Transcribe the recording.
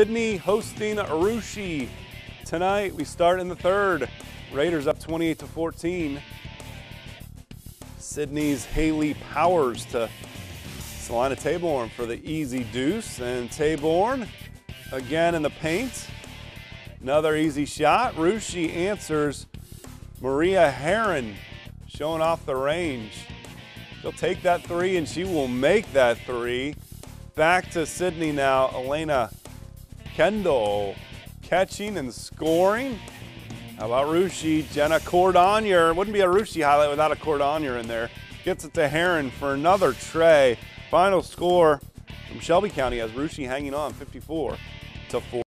Sidney hosting Arushi. Tonight we start in the third. Raiders up 28 to 14. Sidney's Haley Powers to Salina Taborn for the easy deuce. And Taborn again in the paint. Another easy shot. Russia answers. Maria Heron showing off the range. She'll take that three and she will make that three. Back to Sidney now. Elena Kendall catching and scoring. How about Russia? Jenna Cordonnier. Wouldn't be a Russia highlight without a Cordonnier in there. Gets it to Heron for another tray. Final score from Shelby County has Russia hanging on 54 to 4.